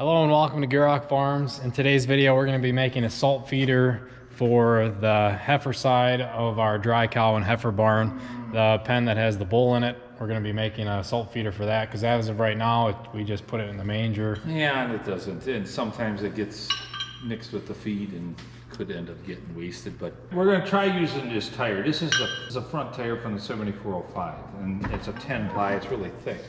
Hello and welcome to Gierok Farms. In today's video, we're going to be making a salt feeder for the heifer side of our dry cow and heifer barn. The pen that has the bull in it, we're going to be making a salt feeder for that because as of right now, it, we just put it in the manger. Yeah, and it doesn't, and sometimes it gets mixed with the feed and could end up getting wasted, but. We're gonna try using this tire, this is a, is a front tire from the seventy-four oh five, and it's a ten ply, it's really thick.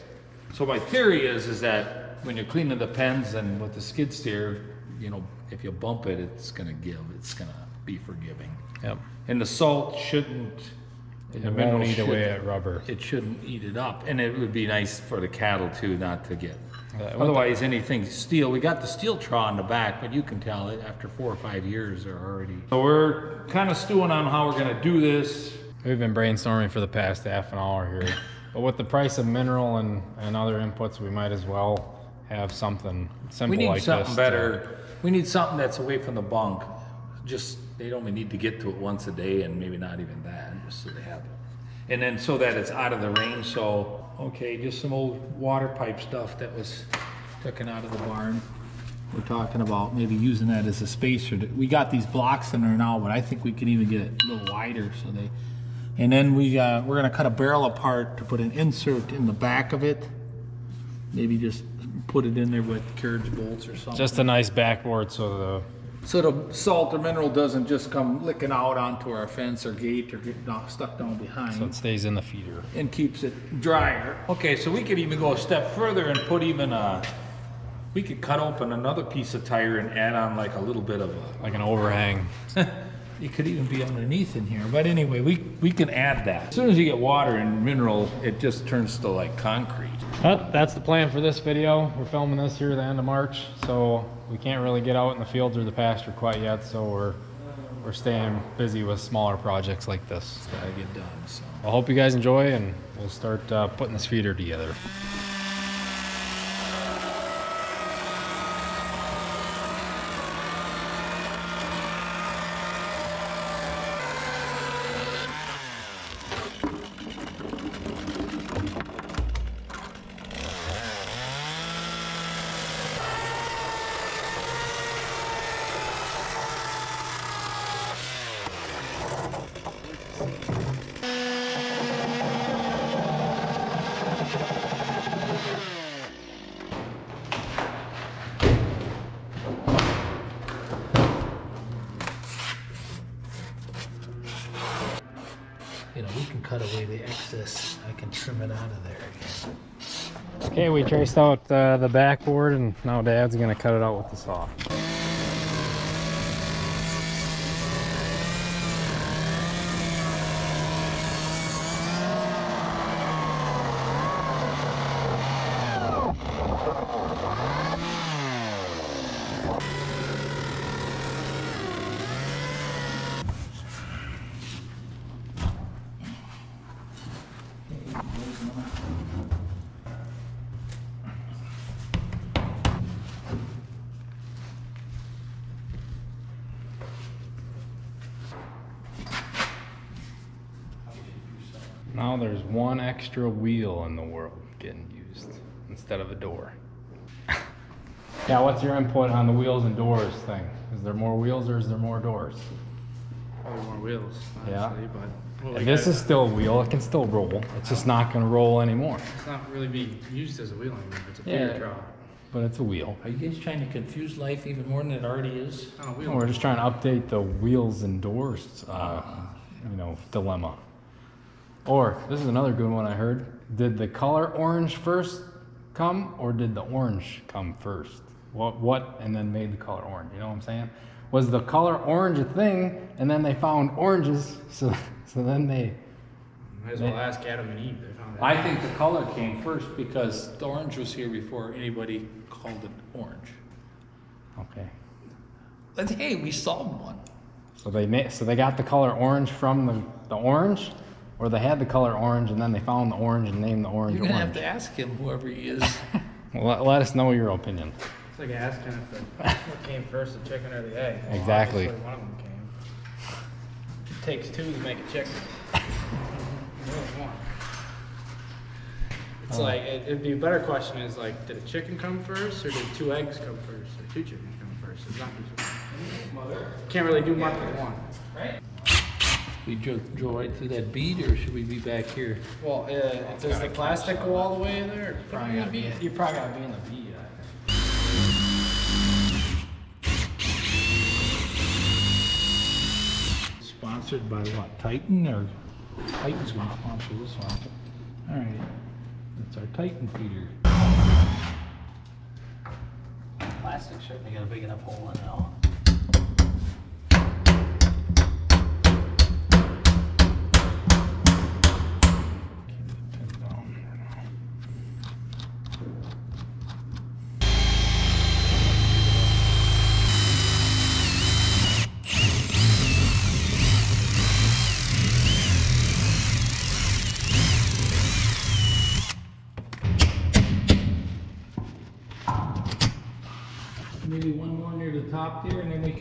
So my theory is, is that when you're cleaning the pens and with the skid steer, you know, if you bump it, it's gonna give, it's gonna be forgiving. Yep. And the salt shouldn't. It the won't eat away shouldn't- at rubber. It shouldn't eat it up, and it would be nice for the cattle too, not to get. Uh, what the- Otherwise, anything steel, we got the steel traw in the back, but you can tell it after four or five years, they're already. So we're kind of stewing on how we're gonna do this. We've been brainstorming for the past half an hour here. But with the price of mineral and, and other inputs, we might as well have something simple We like need this. something to- better. We need something that's away from the bunk. Just, they only need to get to it once a day and maybe not even that, just so they have it. And then so that it's out of the range, so, okay, just some old water pipe stuff that was taken out of the barn. We're talking about maybe using that as a spacer. We got these blocks in there now, but I think we can even get it a little wider so they, and then we, uh, we're gonna cut a barrel apart to put an insert in the back of it. Maybe just put it in there with carriage bolts or something. Just a nice backboard so the So the salt or mineral doesn't just come licking out onto our fence or gate or get down- stuck down behind. so behind it stays in the feeder. and keeps it drier. Okay, so we could even go a step further and put even a, we could cut open another piece of tire and add on like a little bit of a, Like an overhang. it could even be underneath in here, but anyway, we, we can add that. As soon as you get water and mineral, it just turns to like concrete. But that's the plan for this video. We're filming this here the end of March, so we can't really get out in the fields or the pasture quite yet, so we're we're staying busy with smaller projects like this. Gotta get done, so. I hope you guys enjoy and we'll start uh, putting this feeder together. Can cut away the excess. I can trim it out of there. Okay, we traced out uh, the backboard and now Dad's gonna cut it out with the saw. Now there's one extra wheel in the world getting used instead of a door. yeah, what's your input on the wheels and doors thing? Is there more wheels or is there more doors? Probably more wheels, Yeah. but well, like this I- is still a wheel, it can still roll. It's just not gonna roll anymore. It's not really being used as a wheel anymore. It's a Yeah. feeder draw. But it's a wheel. Are you guys trying to confuse life even more than it already is? Not a wheel. We're just trying to update the wheels and doors, uh, you know, dilemma. Or this is another good one I heard. Did the color orange first come, or did the orange come first? What what and then made the color orange? You know what I'm saying? Was the color orange a thing, and then they found oranges, so so then they Might as well ask Adam and Eve. They found that. I think the color came first because the orange was here before anybody called it orange. okay. But hey, we solved one. So they made so they got the color orange from the the orange, or they had the color orange and then they found the orange and named the orange You're gonna have orange. to ask him, whoever he is. Well, let, let us know your opinion. It's like asking if the, what came first, the chicken or the egg. Well, Exactly. obviously One of them came. It takes two to make a chicken. Really one. It's like, it, it'd be a better question is like, did a chicken come first or did two eggs come first or two chickens come first? It's not just Can't really do much with one. Right. We drill, drill right through that bead, or should we be back here? Well, uh, does the plastic go all the way in there? Probably gotta be, you probably gotta be in the bead. Sponsored by what, Titan, or Titan's gonna sponsor this one? All right, that's our Titan feeder. Plastic certainly got a big enough hole in it now.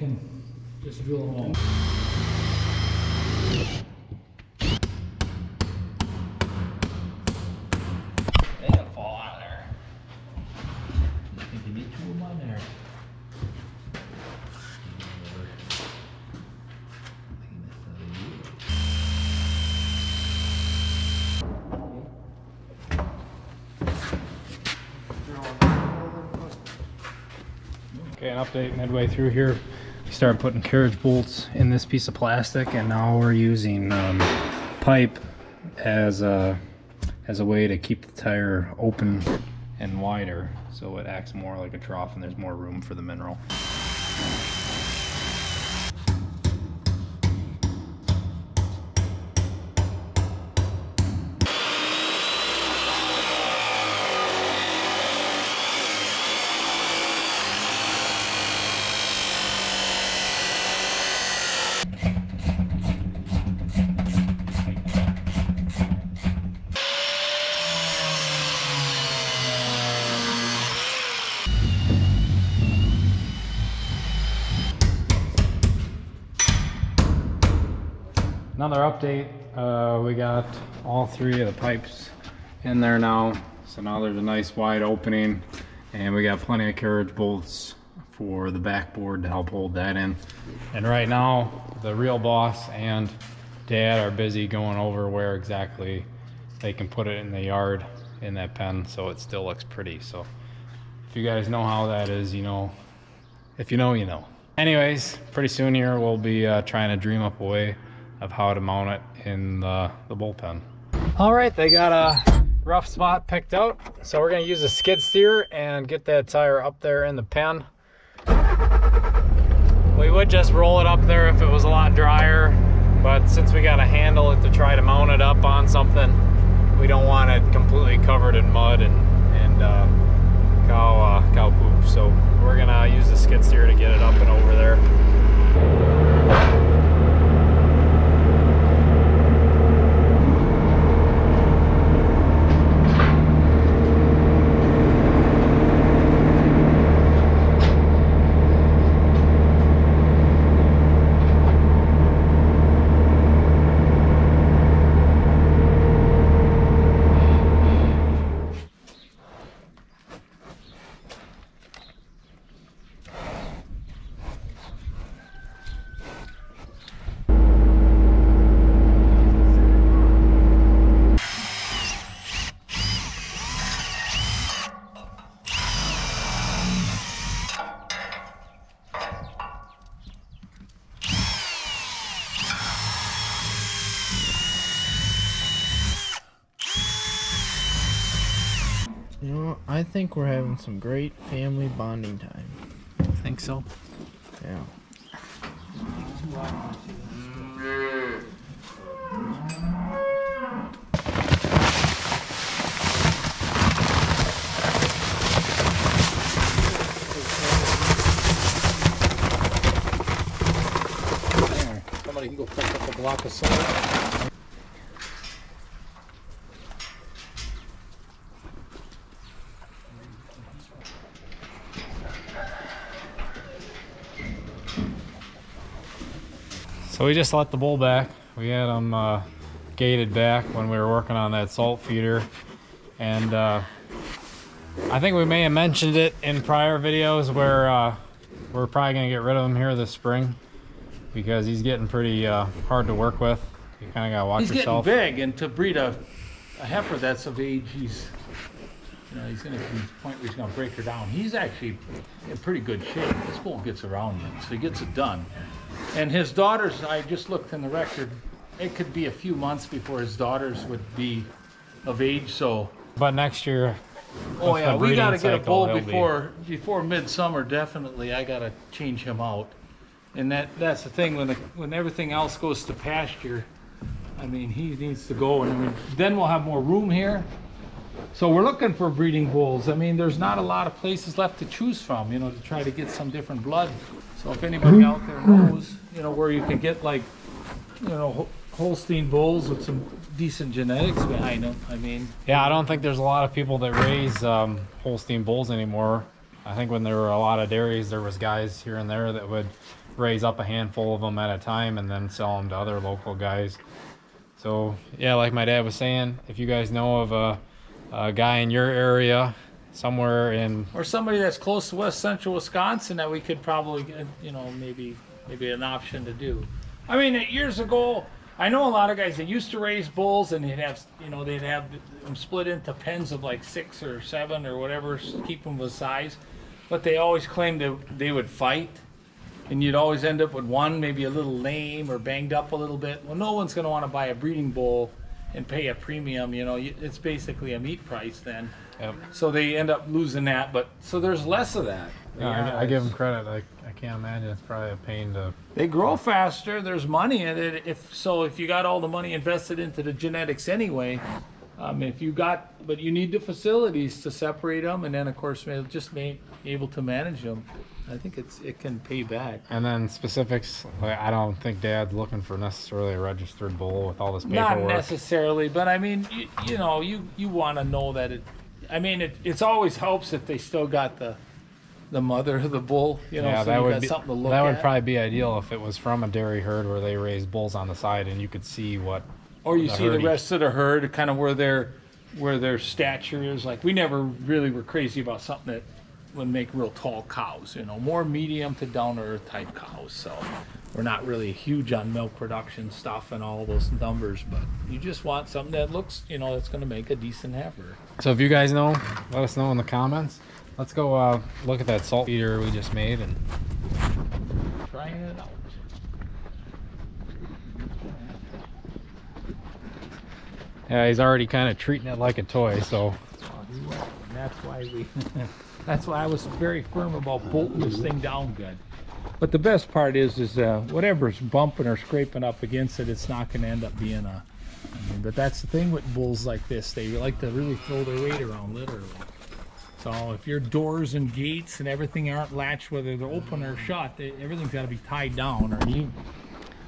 Can just drill them all. They gotta fall out of there. I think you need two of them on there. Okay, an update midway through here. Started putting carriage bolts in this piece of plastic, and now we're using um, pipe as a as a way to keep the tire open and wider, so it acts more like a trough, and there's more room for the mineral. Another update, uh, we got all three of the pipes in there now. So now there's a nice wide opening and we got plenty of carriage bolts for the backboard to help hold that in. And right now, the real boss and dad are busy going over where exactly they can put it in the yard in that pen so it still looks pretty. So if you guys know how that is, you know, if you know, you know. Anyways, pretty soon here we'll be uh, trying to dream up a way of how to mount it in the, the bullpen. All right, they got a rough spot picked out. So we're gonna use a skid steer and get that tire up there in the pen. We would just roll it up there if it was a lot drier, but since we gotta handle it to try to mount it up on something, we don't want it completely covered in mud and, and uh, cow, uh, cow poop. So we're gonna use the skid steer to get it up and over there. You know, I think we're having some great family bonding time. Think so? Yeah. Somebody can go pick up a block of salt. So we just let the bull back. We had him uh, gated back when we were working on that salt feeder. And uh, I think we may have mentioned it in prior videos where uh, we're probably gonna get rid of him here this spring because he's getting pretty uh, hard to work with. You kind of gotta watch He's yourself. getting big, and to breed a, a heifer that's of age, he's, you know, he's come to the point where he's gonna break her down. He's actually in pretty good shape. This bull gets around it, so he gets it done. And his daughters, I just looked in the record, it could be a few months before his daughters would be of age, so. But next year, Oh yeah, we gotta get a bull he'll be- before, before midsummer, definitely, I gotta change him out. And that, that's the thing, when the, when everything else goes to pasture, I mean, he needs to go, and I mean, then we'll have more room here. So we're looking for breeding bulls, I mean, there's not a lot of places left to choose from, you know, to try to get some different blood. So if anybody out there knows, you know, where you can get like, you know, Holstein bulls with some decent genetics behind them, I mean, yeah, I don't think there's a lot of people that raise um, Holstein bulls anymore. I think when there were a lot of dairies, there was guys here and there that would raise up a handful of them at a time and then sell them to other local guys. So yeah, like my dad was saying, if you guys know of a, a guy in your area, somewhere in or somebody that's close to west central Wisconsin that we could probably get, you know, maybe maybe an option to do. I mean, years ago, I know a lot of guys that used to raise bulls and they'd have, you know, they'd have them split into pens of like six or seven or whatever, keep them with size. But they always claimed that they would fight, and you'd always end up with one maybe a little lame or banged up a little bit. Well, no one's going to want to buy a breeding bull and pay a premium. You know, you- it's basically a meat price then. Yep. So they end up losing that, but so there's less of that. Yeah, I, I give them credit. I, I can't imagine it's probably a pain to. They grow faster. There's money in it. If so, if you got all the money invested into the genetics anyway, um, if you got, but you need the facilities to separate them, and then of course ma- just be able to manage them. I think it's it can pay back. And then specifics, like, I don't think Dad's looking for necessarily a registered bull with all this paperwork. Not necessarily, but I mean, you, you know, you you want to know that it. I mean, it it's always helps if they still got the the mother of the bull. You know, yeah, so that you would got be something to look that would at. probably be ideal if it was from a dairy herd where they raise bulls on the side and you could see what. Or you the see the herd eats. rest of the herd, kind of where their where their stature is. Like we never really were crazy about something that would make real tall cows. You know, more medium to down to earth type cows. So we're not really huge on milk production stuff and all those numbers, but you just want something that looks, you know, that's going to make a decent heifer. So if you guys know, let us know in the comments. Let's go uh, look at that salt feeder we just made and Trying it out. yeah, he's already kind of treating it like a toy. So Oh. And that's why we that's why I was very firm about bolting this thing down good. But the best part is is uh, whatever's bumping or scraping up against it, it's not going to end up being a. I mean, but that's the thing with bulls like this; they like to really throw their weight around, literally. So if your doors and gates and everything aren't latched, whether they're open or shut, they, everything's got to be tied down. Or you,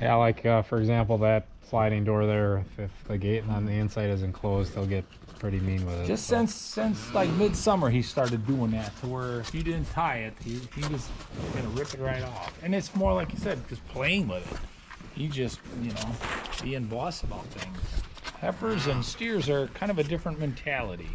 yeah, like uh, for example that sliding door there. If, if the gate on the inside isn't closed, they'll get pretty mean with it. Just so. since since like midsummer, he started doing that to where if you didn't tie it, he, he was gonna rip it right off. And it's more like you said, just playing with it. He just you know being boss about things. Heifers and steers are kind of a different mentality.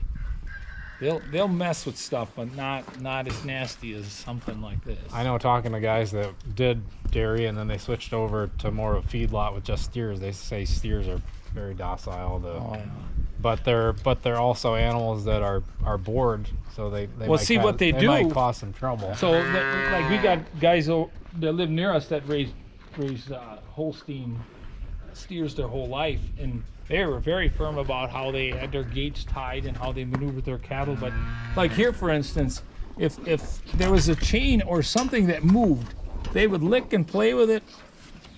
They'll they'll mess with stuff, but not not as nasty as something like this. I know talking to guys that did dairy and then they switched over to more of a feedlot with just steers. They say steers are very docile, to, Oh, yeah. but they're but they're also animals that are are bored, so they, they Well, might see, cause- what they might do- cause some trouble. So, like, we got guys that live near us that raise raise uh, Holstein steers their whole life, and they were very firm about how they had their gates tied and how they maneuvered their cattle. But, like here, for instance, if if there was a chain or something that moved, they would lick and play with it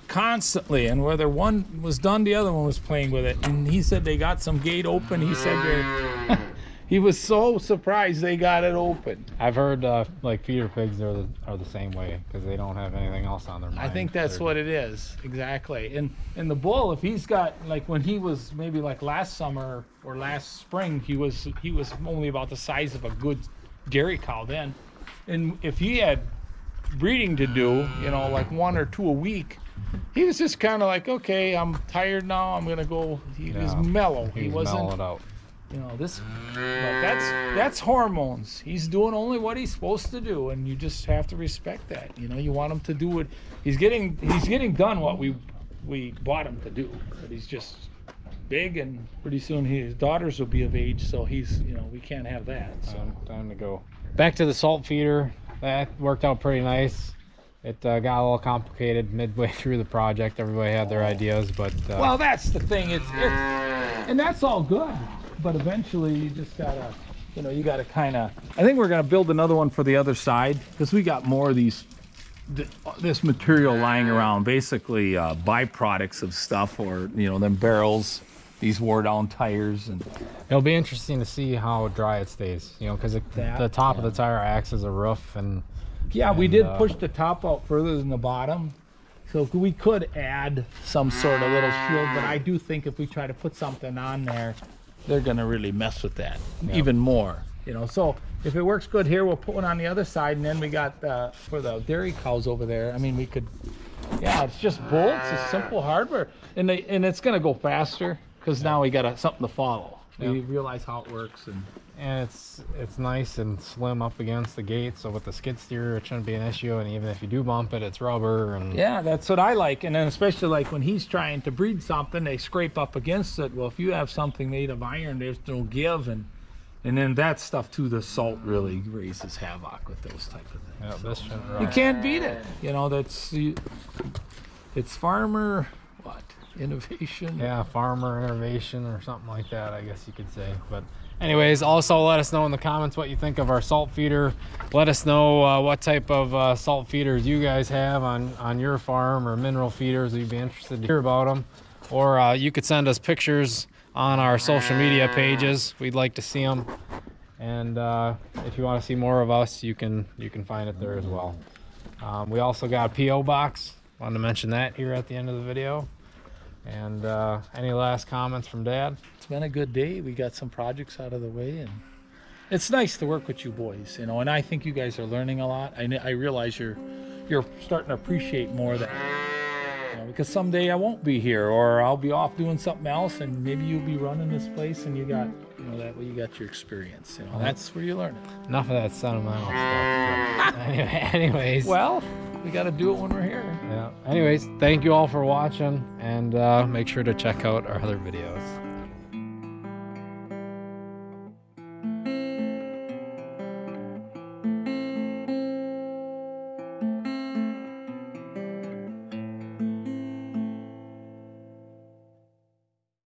constantly. And whether one was done the other one was playing with it. And he said they got some gate open. He said he was so surprised they got it open I've heard uh, like feeder pigs are the, are the same way because they don't have anything else on their mind. I think that's They're- what it is exactly. And and the bull, if he's got like when he was maybe like last summer or last spring, he was he was only about the size of a good dairy cow then. And if he had breeding to do, you know, like one or two a week, he was just kind of like, okay, I'm tired now. I'm gonna go. He was mellow. He He was wasn't. mellowed out. You know this, but that's that's hormones. He's doing only what he's supposed to do, and you just have to respect that. You know, you want him to do what he's getting. He's getting done what we we bought him to do, but he's just big, and pretty soon his daughters will be of age, so he's you know we can't have that. So. Time, time to go. Back to the salt feeder. That worked out pretty nice. It uh, got a little complicated midway through the project. Everybody had their ideas, but uh, Well, that's the thing. It's, it's and that's all good, but eventually you just gotta, you know, you gotta kind of. I think we're gonna build another one for the other side because we got more of these, this material lying around, basically uh, byproducts of stuff, or you know, them barrels, these wore down tires, and it'll be interesting to see how dry it stays. You know, because the top of the tire acts as a roof, and yeah, we did uh, push the top out further than the bottom. So we could add some sort of little shield, but I do think if we try to put something on there, they're gonna really mess with that even more. You know, so if it works good here, we'll put one on the other side, and then we got uh, for the dairy cows over there. I mean, we could, yeah, it's just bolts, it's simple hardware, and they and it's gonna go faster because now we got a, something to follow. We Yeah. realize how it works, and and it's it's nice and slim up against the gate. So with the skid steer, it shouldn't be an issue. And even if you do bump it, it's rubber. And Yeah, that's what I like. And then especially like when he's trying to breed something, they scrape up against it. Well, if you have something made of iron, there's no give and and then that stuff too, the salt really raises havoc with those type of things. yeah, this shouldn't You can't beat it. You know, that's you, it's farmer what? Innovation. Yeah, farmer innovation or something like that, I guess you could say. But, anyways, also let us know in the comments what you think of our salt feeder. Let us know uh, what type of uh, salt feeders you guys have on on your farm or mineral feeders. We'd be interested to hear about them. Or uh, you could send us pictures on our social media pages. We'd like to see them. And uh, if you want to see more of us, you can you can find it there as well. Um, we also got a PO box. Wanted to mention that here at the end of the video. And uh, any last comments from Dad? It's been a good day. We got some projects out of the way and it's nice to work with you boys, you know, and I think you guys are learning a lot. I, I realize you're you're starting to appreciate more that you know, because someday I won't be here or I'll be off doing something else and maybe you'll be running this place and you got you know that way you got your experience. You know, that's where you learn it. Enough of that sentimental stuff. anyway, anyways, Well, we got to do it when we're here. Anyways, thank you all for watching, and uh, make sure to check out our other videos.